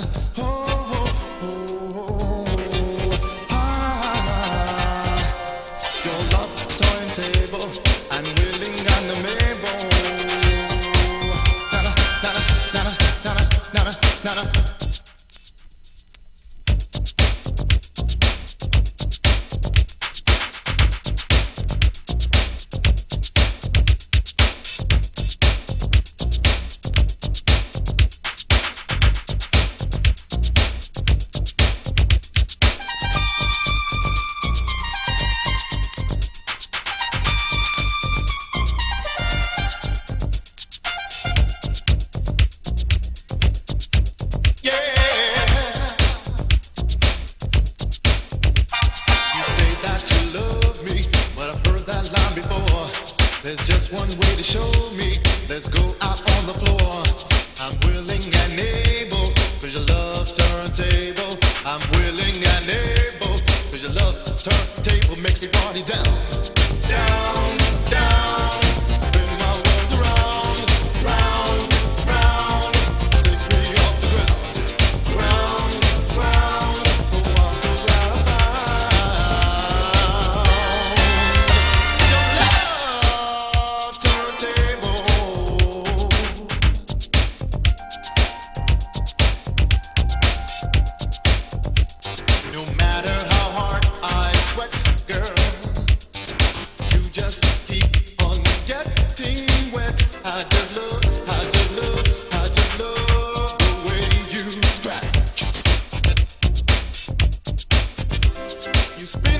love. There's just one way to show me. Let's go out on the floor. I'm willing and able, cause your love turntable. I'm willing and able, cause your love turntable makes me party down. You spin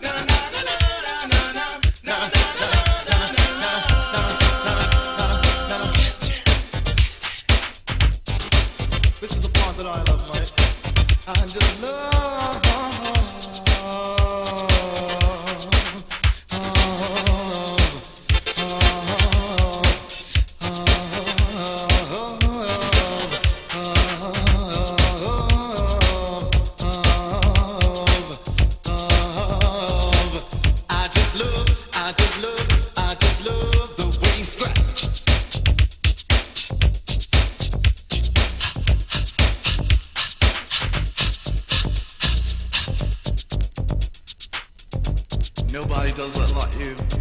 does that like you.